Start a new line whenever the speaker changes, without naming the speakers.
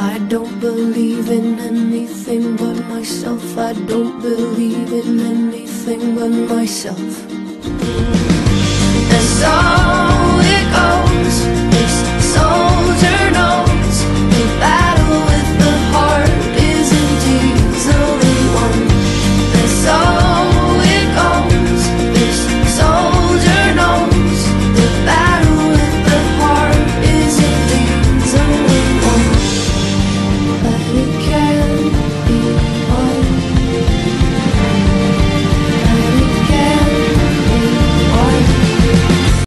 I don't believe in anything but myself. I don't believe in anything but myself.